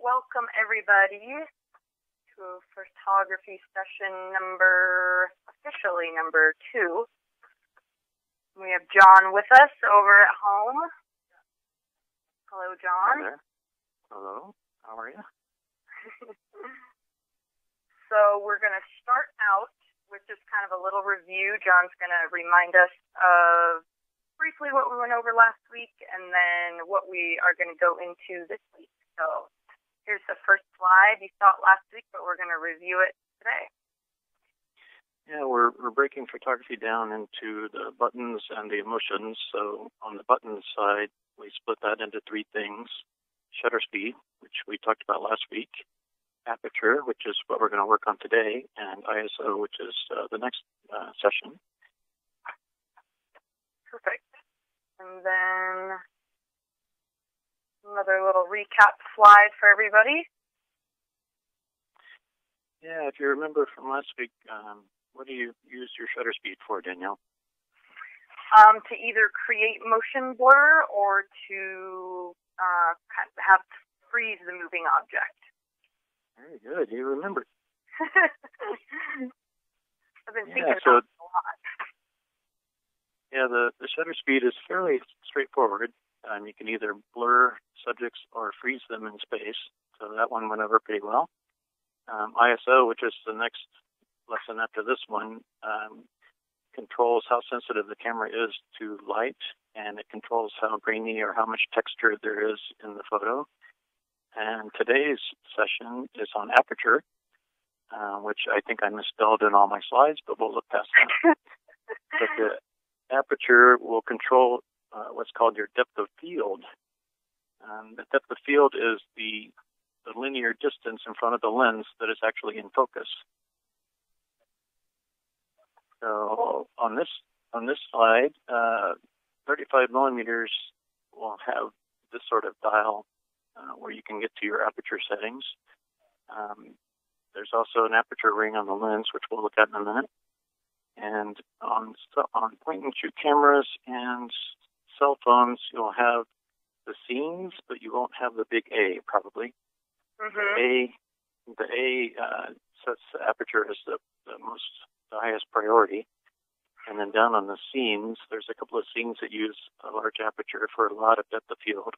welcome everybody to photography session number, officially number two. We have John with us over at home. Hello, John. Hi there. Hello. How are you? so we're going to start out with just kind of a little review. John's going to remind us of briefly what we went over last week and then what we are going to go into this week. So here's the first slide. You saw it last week, but we're going to review it today. Yeah, we're we're breaking photography down into the buttons and the emotions. So on the buttons side, we split that into three things: shutter speed, which we talked about last week, aperture, which is what we're going to work on today, and ISO, which is uh, the next uh, session. Perfect. And then another little recap slide for everybody. Yeah, if you remember from last week, um, what do you use your shutter speed for, Danielle? Um, to either create motion blur or to uh, have freeze the moving object. Very good. You remember. I've been yeah, thinking so, about it a lot. Yeah, the, the shutter speed is fairly straightforward. Um, you can either blur subjects or freeze them in space. So that one went over pretty well. Um, ISO, which is the next lesson after this one, um, controls how sensitive the camera is to light, and it controls how grainy or how much texture there is in the photo. And today's session is on aperture, uh, which I think I misspelled in all my slides, but we'll look past that. but the aperture will control uh, what's called your depth of field. Um, the depth of field is the, the linear distance in front of the lens that is actually in focus. So on this on this slide, uh, 35 millimeters will have this sort of dial uh, where you can get to your aperture settings. Um, there's also an aperture ring on the lens, which we'll look at in a minute. And on on point and shoot cameras and cell phones, you'll have the scenes, but you won't have the big A probably. Mm-hmm. The A, the A uh, sets the aperture as the, the most the highest priority. And then down on the scenes, there's a couple of scenes that use a large aperture for a lot of depth of field,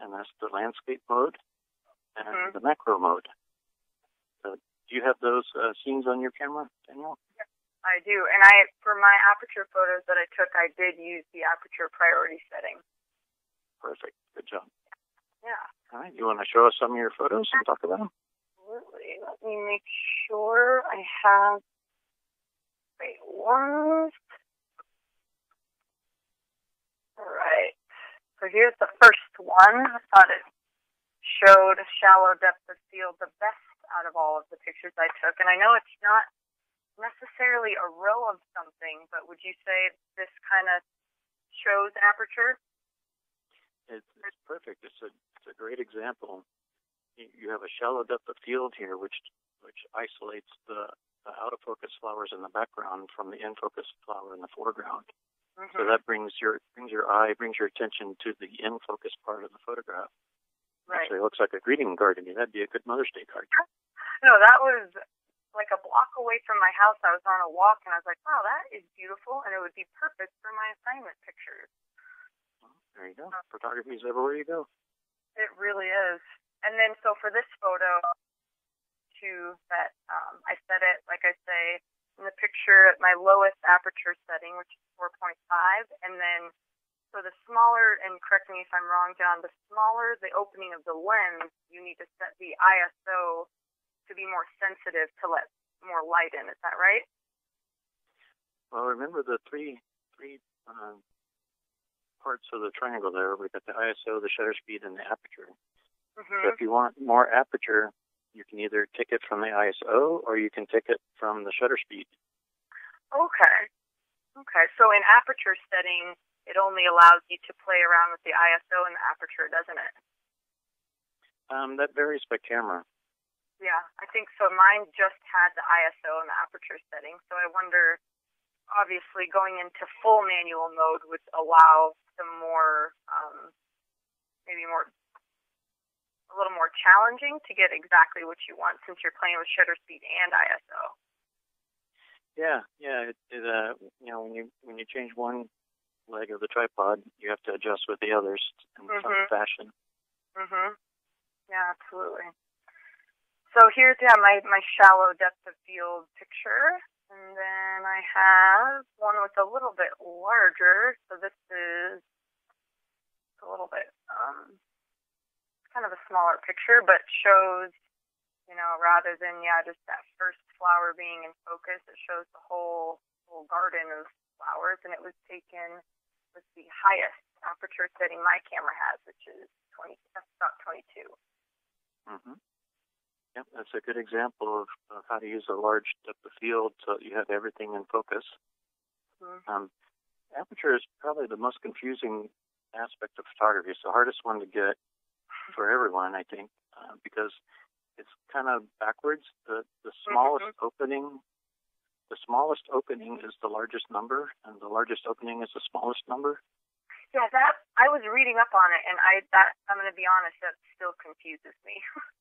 and that's the landscape mode and Mhm. the macro mode. So do you have those uh, scenes on your camera, Danielle? I do. And I, for my aperture photos that I took, I did use the aperture priority setting. Perfect. Good job. Yeah, All right. You want to show us some of your photos and talk about them? absolutely. Let me make sure I have great ones. All right. So here's the first one. I thought it showed a shallow depth of field the best out of all of the pictures I took. And I know it's not necessarily a row of something, but would you say this kind of shows aperture? It's, it's perfect. It's a it's a great example. You have a shallow depth of field here, which which isolates the, the out of focus flowers in the background from the in focus flower in the foreground. Mm-hmm. So that brings your brings your eye, brings your attention to the in focus part of the photograph. right. Actually, it looks like a greeting card to me. That'd be a good Mother's Day card. No, that was like a block away from my house. I was on a walk and I was like, wow, that is beautiful and it would be perfect for my assignment pictures. There you go. Photography is everywhere you go. It really is. And then so for this photo, too, that, um, I set it, like I say, in the picture at my lowest aperture setting, which is 4.5. And then, so the smaller, and correct me if I'm wrong, John, the smaller the opening of the lens, you need to set the ISO to be more sensitive to let more light in. Is that right? Well, remember the three three um, parts of the triangle there. We've got the ISO, the shutter speed, and the aperture. Mm-hmm. So if you want more aperture, you can either take it from the ISO or you can take it from the shutter speed. Okay. Okay. So in aperture setting, it only allows you to play around with the ISO and the aperture, doesn't it? Um, that varies by camera. Yeah, I think so. Mine just had the ISO and the aperture setting, so I wonder. Obviously, going into full manual mode would allow some more, um, maybe more a little more challenging to get exactly what you want since you're playing with shutter speed and ISO. Yeah, yeah. It, it uh, you know, when you when you change one leg of the tripod, you have to adjust with the others in Mhm. some fashion. Mhm. Yeah, absolutely. So here's yeah my my shallow depth of field picture, and then I have one with a little bit larger. So this is a little bit um kind of a smaller picture, but shows you know rather than yeah just that first flower being in focus, it shows the whole whole garden of flowers, and it was taken with the highest aperture setting my camera has, which is 20 that's about 22. Mm-hmm. Yep, that's a good example of, of how to use a large depth of field so you have everything in focus. Mhm. Um, aperture is probably the most confusing aspect of photography. It's the hardest one to get for everyone, I think, uh, because it's kind of backwards. The the smallest opening, the smallest opening is the largest number, and the largest opening is the smallest number. Yeah, that I was reading up on it, and I that I'm going to be honest, that still confuses me.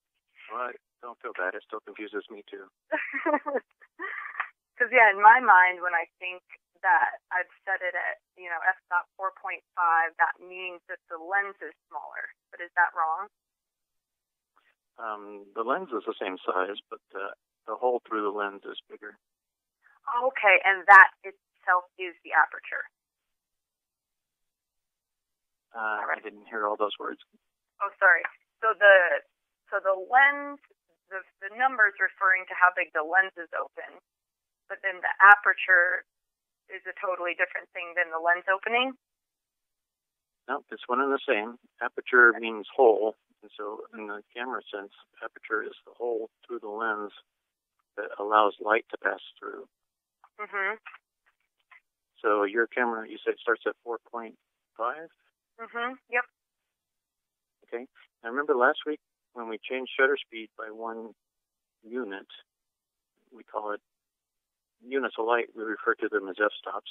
Well, don't feel bad. It still confuses me too. Because yeah, in my mind, when I think that I've set it at you know f stop 4.5, that means that the lens is smaller. But is that wrong? Um, the lens is the same size, but uh, the hole through the lens is bigger. Okay, and that itself is the aperture. Uh, I didn't hear all those words. Oh, sorry. So the so the lens, the the numbers referring to how big the lens is open, but then the aperture is a totally different thing than the lens opening. No, it's one and the same. Aperture means hole, and so in the camera sense, aperture is the hole through the lens that allows light to pass through. Mhm. So your camera, you said, starts at 4.5. Mhm. Yep. Okay. I remember last week when we change shutter speed by one unit. We call it units of light. We refer to them as f-stops.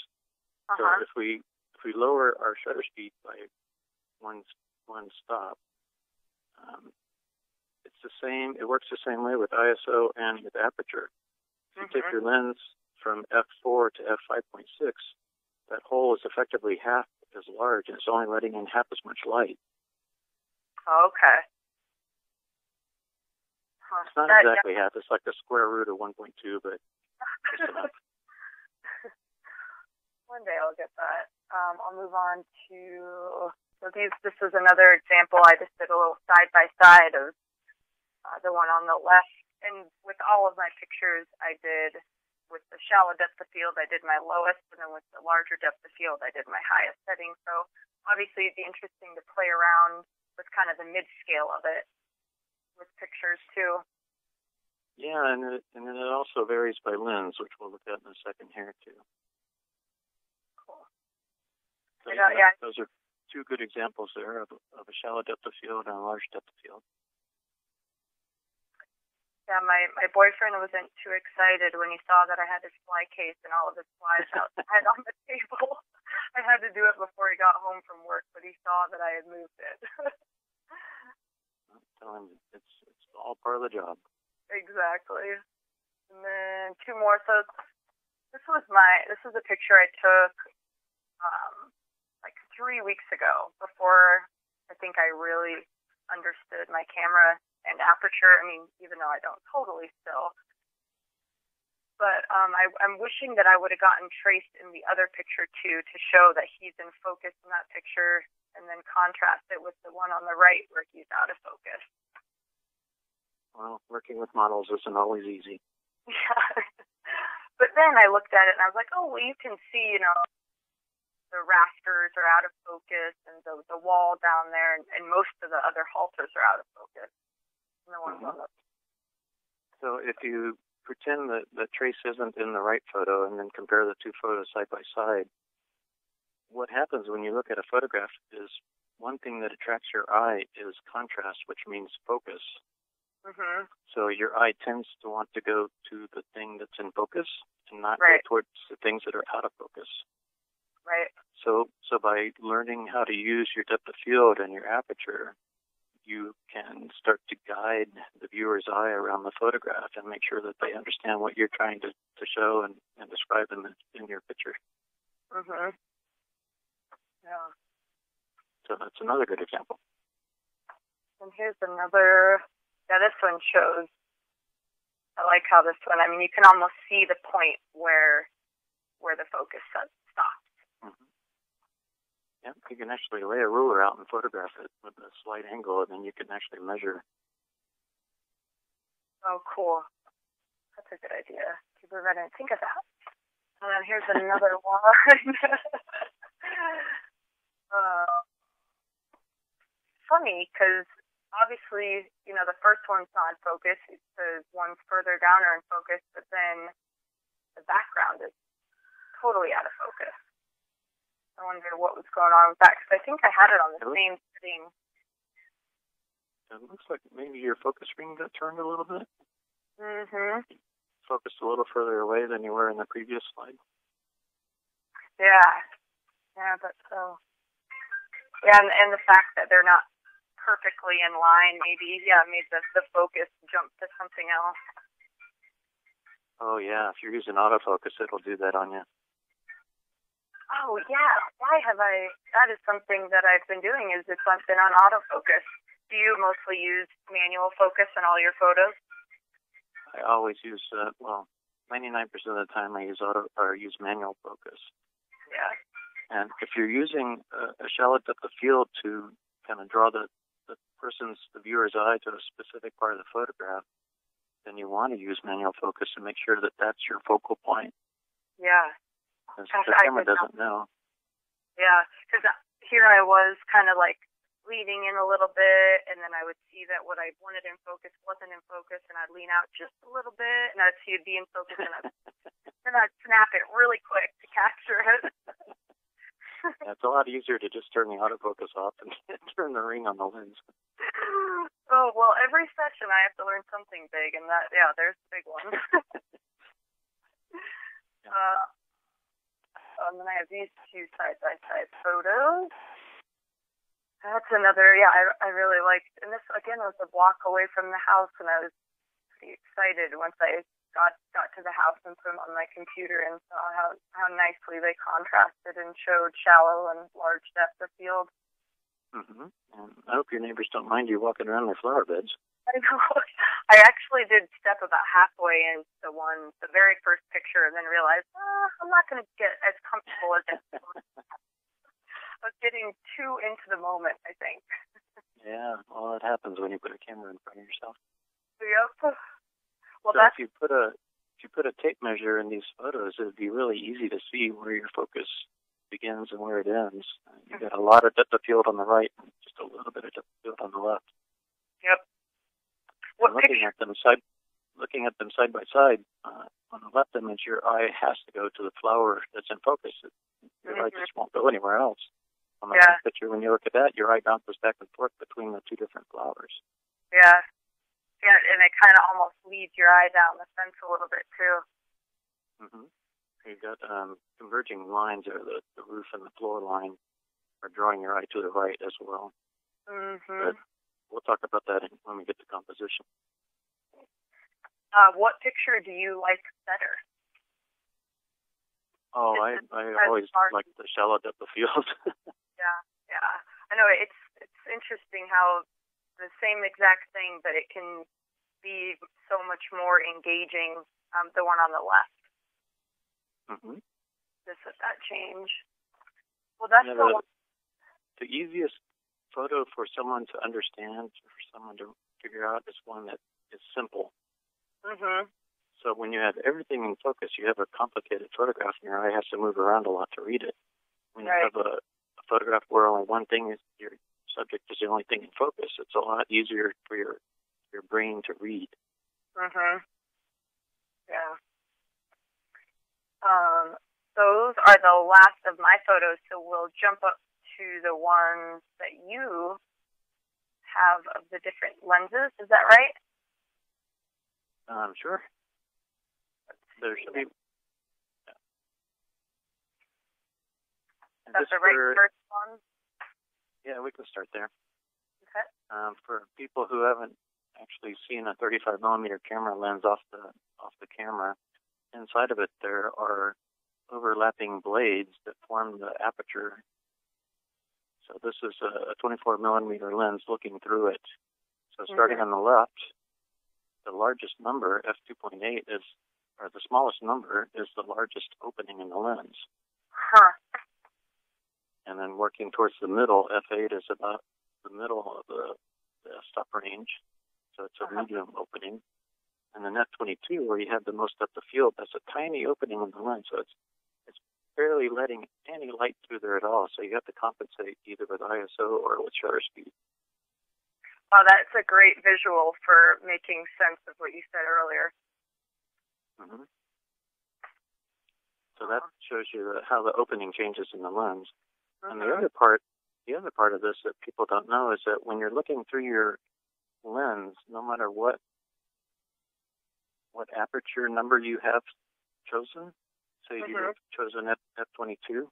Uh So if we if we lower our shutter speed by one one stop, um, it's the same. It works the same way with ISO and with aperture. If you take Mhm. your lens from f4 to f5.6, that hole is effectively half as large, and it's only letting in half as much light. Okay. Huh. It's not That- exactly half. It's like the square root of 1.2, but. One day I'll get that. Um, I'll move on to so these. This is another example. I just did a little side by side of uh, the one on the left, and with all of my pictures, I did with the shallow depth of field, I did my lowest, and then with the larger depth of field, I did my highest setting. So obviously, it'd be interesting to play around with kind of the mid scale of it with pictures too. Yeah, and it, and then it also varies by lens, which we'll look at in a second here too. Cool. So uh, Yeah, yeah. those are two good examples there of, of a shallow depth of field and a large depth of field. Yeah, my my boyfriend wasn't too excited when he saw that I had this fly case and all of his flies outside on the table. I had to do it before he got home from work, but he saw that I had moved it. It's it's all part of the job. exactly. And then two more. So this was my this is a picture I took um like three weeks ago before I think I really understood my camera and aperture. I mean, even though I don't totally still. But um, I, I'm wishing that I would have gotten traced in the other picture too to show that he's in focus in that picture, and then contrast it with the one on the right where he's out of focus. Well, working with models isn't always easy. Yeah. but then I looked at it and I was like, oh, well, you can see, you know, the rafters are out of focus and the the wall down there, and, and most of the other halters are out of focus. And the ones Mhm. on the So if you pretend that the trace isn't in the right photo and then compare the two photos side by side, what happens when you look at a photograph is one thing that attracts your eye is contrast, which means focus. Mhm. So your eye tends to want to go to the thing that's in focus and not Right. go towards the things that are out of focus. Right. So so by learning how to use your depth of field and your aperture, you can start to guide the viewer's eye around the photograph and make sure that they understand what you're trying to, to show and, and describe in, the, in your picture. Mhm. Yeah. So that's another good example. And here's another. Yeah, this one shows. I like how this one. I mean, you can almost see the point where where the focus stops. Mm-hmm. Yeah, you can actually lay a ruler out and photograph it with a slight angle, and then you can actually measure. Oh, cool. That's a good idea. I didn't think of that. And then here's another one. Uh, funny because obviously, you know, the first one's not in focus. The ones further down are in focus, but then the background is totally out of focus. I wonder what was going on with that because I think I had it on the same setting. It looks like maybe your focus ring got turned a little bit. Mhm. Focused a little further away than you were in the previous slide. Yeah. Yeah, but so. Yeah, and, and the fact that they're not perfectly in line, maybe yeah, made the the focus jump to something else. Oh yeah, if you're using autofocus, it'll do that on you. Oh yeah, why have I? That is something that I've been doing. Is it's I've been on autofocus. Do you mostly use manual focus in all your photos? I always use uh, well, 99% of the time I use auto or use manual focus. Yeah. And if you're using a, a shallow depth of field to kind of draw the the person's the viewer's eye to a specific part of the photograph, then you want to use manual focus to make sure that that's your focal point. Yeah. Because the camera doesn't know. Yeah, because here I was kind of like leaning in a little bit, and then I would see that what I wanted in focus wasn't in focus, and I'd lean out just a little bit, and I'd see it be in focus, and I'd, then I'd snap it really quick to capture it. Yeah, it's a lot easier to just turn the autofocus off and turn the ring on the lens. oh well, every session I have to learn something big, and that yeah, there's the big one. uh, and then I have these two side by side photos. That's another, yeah, I, I really liked, and this again was a walk away from the house, and I was pretty excited once I got got to the house and put them on my computer and saw how how nicely they contrasted and showed shallow and large depth of field. Mm-hmm. And I hope your neighbors don't mind you walking around their flower beds. I know. I actually did step about halfway into the one, the very first picture, and then realized oh, I'm not going to get as comfortable as I was getting too into the moment. I think. Yeah, well, it happens when you put a camera in front of yourself. Yep. Well, so that's if you put a if you put a tape measure in these photos, it'd be really easy to see where your focus begins and where it ends. You got a lot of depth of field on the right, just a little bit of depth of field on the left. yep. And looking picture? at them side, looking at them side by side, uh, on the left image, your eye has to go to the flower that's in focus. It, your eye Mhm. just won't go anywhere else. On the Yeah. right picture, when you look at that, your eye bounces back and forth between the two different flowers. Yeah. Yeah, and it kind of almost your eye down the fence a little bit too. hmm You've got um, converging lines, or the, the roof and the floor line are drawing your eye to the right as well. Mhm. But we'll talk about that in, when we get to composition. Uh, what picture do you like better? Oh, I, It's- I always hard. like the shallow depth of field. Yeah, yeah. I know it's it's interesting how the same exact thing, but it can be so much more engaging. Um, the one on the left, hmm just with that change. Well, that's Yeah, the the- one. The easiest photo for someone to understand, for someone to figure out, is one that is simple. Mhm. So when you have everything in focus, you have a complicated photograph, and your eye has to move around a lot to read it. When Right. you have a, a photograph where only one thing is your subject is the only thing in focus, it's a lot easier for your your brain to read. Mhm. Yeah. Um, those are the last of my photos, so we'll jump up to the ones that you have of the different lenses. Is that right? Um, sure. There should be. Yeah. That's the right where- first one. Yeah, we can start there. Okay. Um, for people who haven't actually seen a 35 millimeter camera lens off the off the camera, inside of it there are overlapping blades that form the aperture. So this is a 24 millimeter lens looking through it. So starting Mhm. on the left, the largest number, f2.8, is, or the smallest number, is the largest opening in the lens. Huh. And then working towards the middle, f8 is about the middle of the, the stop range. Medium opening. And then f22, where you have the most depth of field, that's a tiny opening in the lens. So it's it's barely letting any light through there at all. So you have to compensate either with ISO or with shutter speed. Wow, that's a great visual for making sense of what you said earlier. hmm So that shows you the, how the opening changes in the lens. And the Mhm. other part, the other part of this that people don't know is that when you're looking through your lens, no matter what what aperture number you have chosen, say Mhm. you've chosen F f22,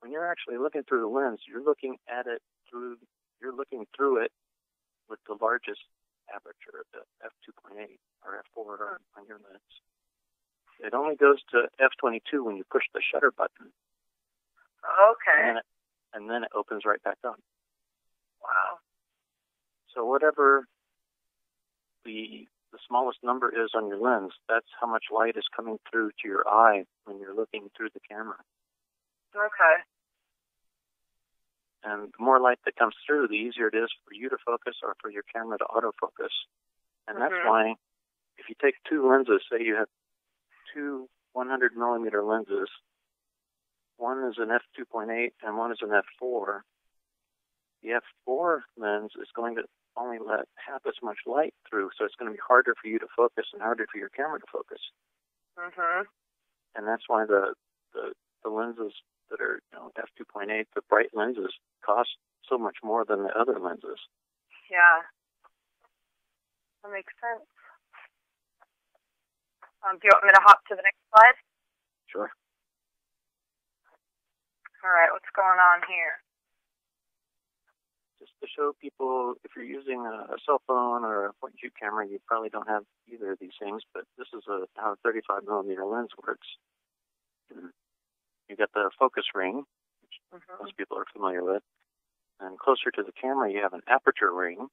when you're actually looking through the lens, you're looking at it through you're looking through it with the largest aperture, the f2.8 or f4 on, on your lens. It only goes to f22 when you push the shutter button, Okay. and then it, and then it opens right back up. So whatever the the smallest number is on your lens, that's how much light is coming through to your eye when you're looking through the camera. Okay. And the more light that comes through, the easier it is for you to focus or for your camera to autofocus. And that's Mhm. why if you take two lenses, say you have two 100 millimeter lenses, one is an f2.8 and one is an f4. The f4 lens is going to only let half as much light through, so it's going to be harder for you to focus and harder for your camera to focus. Mhm. And that's why the the, the lenses that are you know, f2.8, the bright lenses, cost so much more than the other lenses. Yeah. That makes sense. Um, do you want me to hop to the next slide? Sure. All right. What's going on here? Just to show people, if you're using a, a cell phone or a point and shoot camera, you probably don't have either of these things, but this is a, how a 35 millimeter lens works. You got the focus ring, which Mhm. most people are familiar with, and closer to the camera, you have an aperture ring,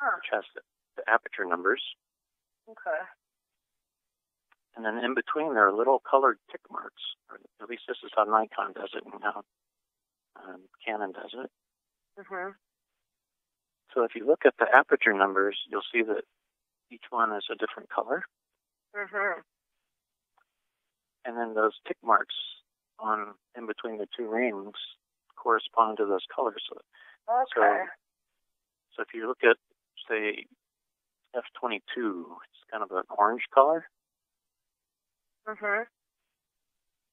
Huh. which has the, the aperture numbers, Okay. and then in between there are little colored tick marks. Or at least this is how Nikon does it, and how um, Canon does it. Mhm. So if you look at the aperture numbers, you'll see that each one is a different color. Mhm. and then those tick marks on in between the two rings correspond to those colors. So, Okay. so if you look at say F22, it's kind of an orange color. Mhm.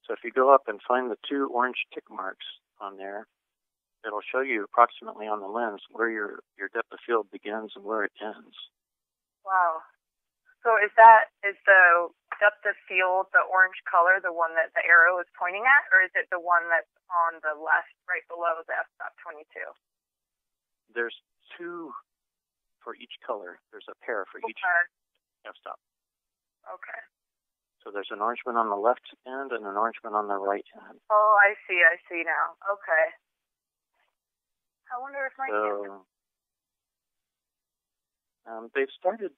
So if you go up and find the two orange tick marks on there, it'll show you approximately on the lens where your your depth of field begins and where it ends. Wow. So is that is the depth of field the orange color the one that the arrow is pointing at, or is it the one that's on the left, right below the f-stop 22? There's two for each color. There's a pair for each f-stop. Okay. So there's an orange one on the left end and an orange one on the right end. Oh, I see. I see now. Okay. I wonder if my camera. So um, they've started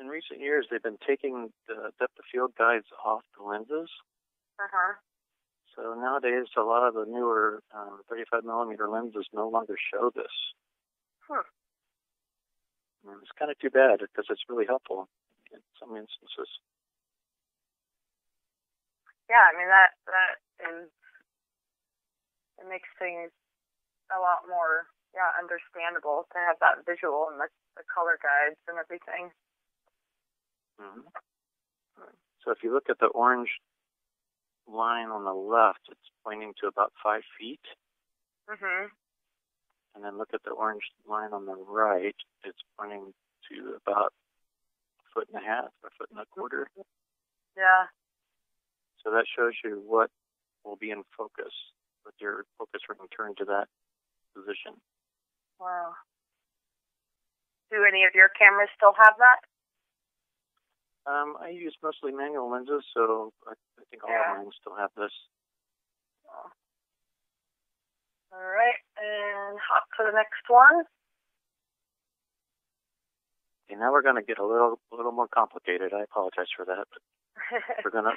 in recent years. They've been taking the depth of field guides off the lenses. Uh huh. So nowadays, a lot of the newer um, 35 millimeter lenses no longer show this. Hmm. And it's kind of too bad because it's really helpful in some instances. Yeah, I mean that that is it makes things a lot more yeah understandable to have that visual and the, the color guides and everything. hmm So if you look at the orange line on the left, it's pointing to about five feet. Mhm. And then look at the orange line on the right, it's pointing to about a foot and a half, a foot and a quarter. Yeah. So that shows you what will be in focus with your focus ring turned to that position. Wow. Do any of your cameras still have that? Um, I use mostly manual lenses, so I, I think all Yeah. of mine still have this. All right, and hop to the next one. Okay, now we're going to get a little, a little more complicated. I apologize for that, we're gonna,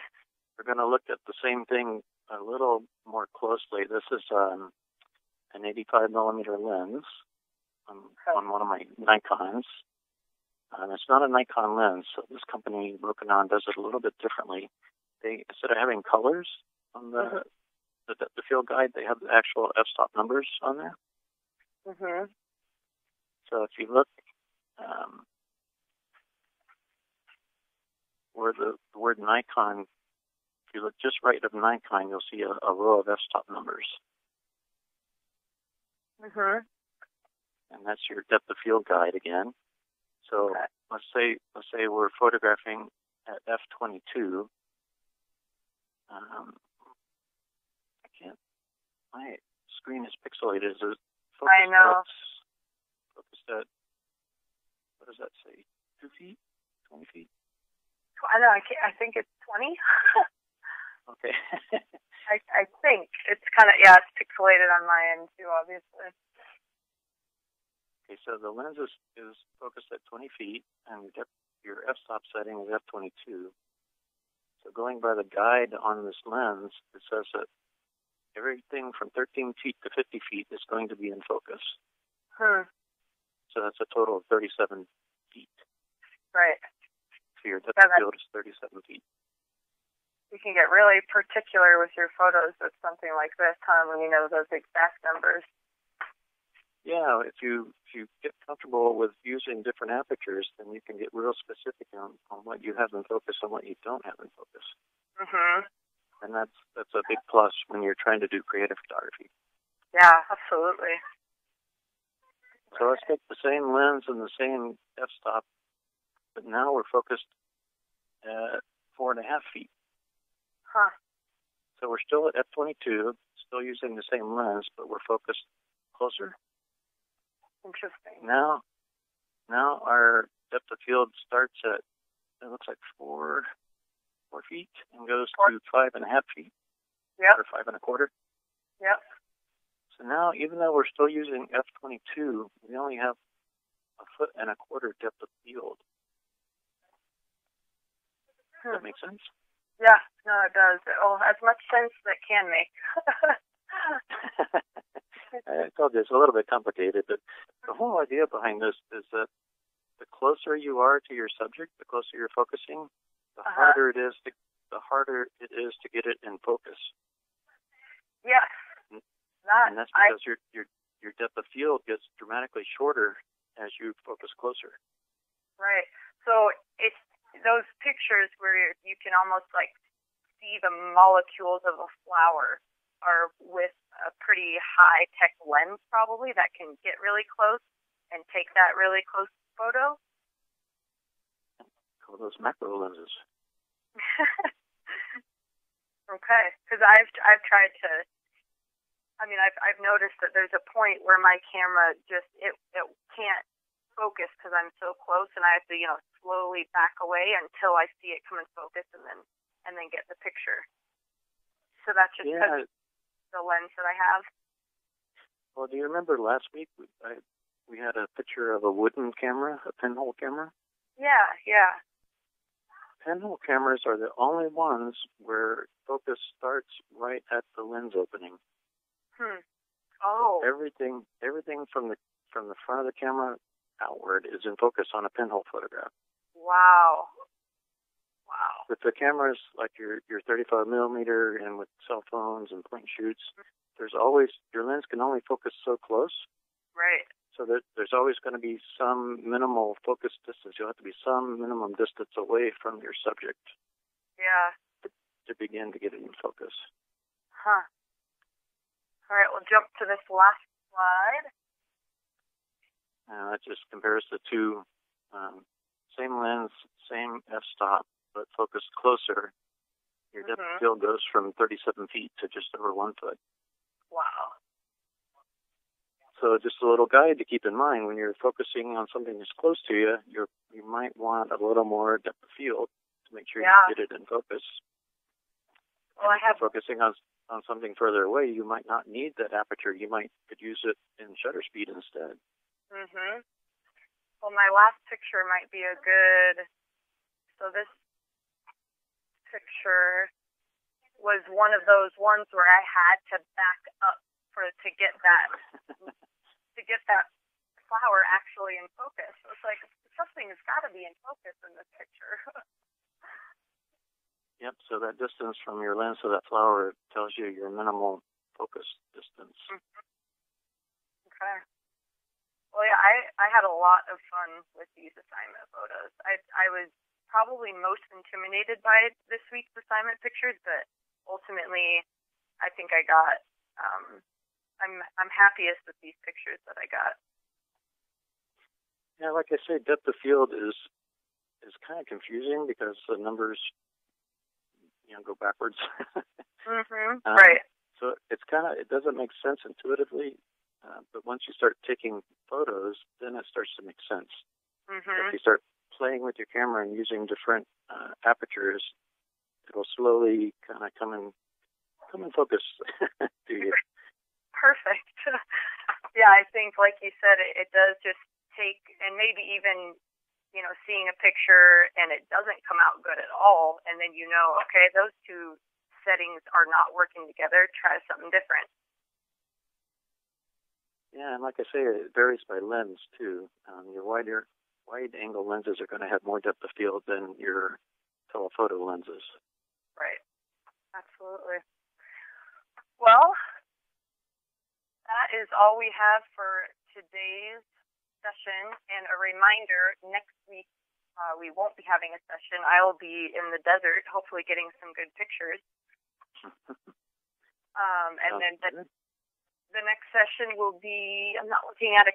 we're gonna look at the same thing a little more closely. This is um, an 85 millimeter lens on, on one of my Nikon's. Um, it's not a Nikon lens, so this company Rokinon does it a little bit differently. They instead of having colors on the Mhm. the, the field guide, they have the actual f-stop numbers on there. Mm-hmm. So if you look um, where the, the word Nikon, if you look just right of Nikon, you'll see a, a row of f-stop numbers, Mhm. and that's your depth of field guide again. So Okay. let's say let's say we're photographing at f22. Um, I can't. My screen is pixelated. Is it focused I know. At, focused at what does that say? Two feet? Twenty feet? I know. I, I think it's twenty. Okay. I I think it's kind of yeah. It's pixelated on my end too, obviously. okay. So the lens is, is focused at 20 feet, and your your f-stop setting is f22. So going by the guide on this lens, it says that everything from 13 feet to 50 feet is going to be in focus. Hmm. So that's a total of 37 feet. Right. So your depth Yeah, of field is 37 feet. You can get really particular with your photos with something like this, huh? When you know those exact numbers. Yeah, if you if you get comfortable with using different apertures, then you can get real specific on, on what you have in focus and what you don't have in focus. Mhm. And that's that's a big plus when you're trying to do creative photography. Yeah, absolutely. So let's take the same lens and the same f-stop, but now we're focused at four and a half feet. Huh. So we're still at f22, still using the same lens, but we're focused closer. Interesting. Now, now our depth of field starts at it looks like four four feet and goes Four. to five and a half feet Yep. or five and a quarter. Yep. So now, even though we're still using f22, we only have a foot and a quarter depth of field. Hmm. that make sense? Yeah. No, it does. Well, as much sense as it can make. I told you it's a little bit complicated, but the whole idea behind this is that the closer you are to your subject, the closer you're focusing, the Uh-huh. harder it is to the harder it is to get it in focus. yes. That and that's I because your your your depth of field gets dramatically shorter as you focus closer. Right. So it's those pictures where you can almost like see the molecules of a flower are with a pretty high tech lens probably that can get really close and take that really close photo. Call those macro lenses. okay, because I've I've tried to. I mean, I've I've noticed that there's a point where my camera just it it can't focus because I'm so close, and I have to you know slowly back away until I see it come in focus, and then and then get the picture. So that's just Yeah. the lens that I have. Well, do you remember last week we I, we had a picture of a wooden camera, a pinhole camera? Yeah, yeah. Pinhole cameras are the only ones where focus starts right at the lens opening. Hmm. Oh. Everything everything from the from the front of the camera outward is in focus on a pinhole photograph. Wow. Wow. With the cameras like your your 35 millimeter and with cell phones and point shoots, there's always your lens can only focus so close, Right. so that there's always going to be some minimal focus distance. You'll have to be some minimum distance away from your subject Yeah. to begin to get it in focus. Huh. All right, we'll jump to this last slide. Uh, that just compares the two, um, same lens, same f-stop, but focused closer. Your depth Mhm. of field goes from 37 feet to just over one foot. Wow. So just a little guide to keep in mind when you're focusing on something that's close to you, you're you might want a little more depth of field to make sure Yeah. you get it in focus. Well, I And you're have focusing on on something further away, you might not need that aperture. You might could use it in shutter speed instead. Mhm. Well, my last picture might be a good. So this picture was one of those ones where I had to back up for to get that to get that flower actually in focus. So it's like something has got to be in focus in this picture. Yep. So that distance from your lens to that flower tells you your minimal focus distance. Mm-hmm. okay. Well, yeah, I I had a lot of fun with these assignment photos. I I was probably most intimidated by this week's assignment pictures, but ultimately, I think I got. Um, I'm I'm happiest with these pictures that I got. Yeah, like I say, depth of field is is kind of confusing because the numbers, you know, go backwards. mm-hmm. Um, right. so it's kind of it doesn't make sense intuitively, uh, but once you start taking photos, then it starts to make sense. If Mhm. you start playing with your camera and using different uh, apertures, it'll slowly kind of come in come in focus to you. Perfect. yeah, I think, like you said, it, it does just take, and maybe even, you know, seeing a picture and it doesn't come out good at all, and then you know, okay, those two settings are not working together. Try something different. Yeah, and like I say, it varies by lens too. Um, your wider wide angle lenses are going to have more depth of field than your telephoto lenses. Right. Absolutely. Well, that is all we have for today's session. And a reminder, next week uh, we won't be having a session. I will be in the desert, hopefully getting some good pictures. Um, and then the. The next session will be, I'm not looking at a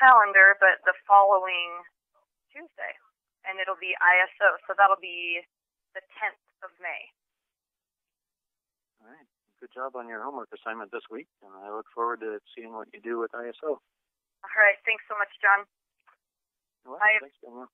calendar, but the following Tuesday. And it'll be ISO. So that'll be the 10th of May. All right. Good job on your homework assignment this week, and I look forward to seeing what you do with ISO. All right. Thanks so much, John. Well, I- thanks, Danielle.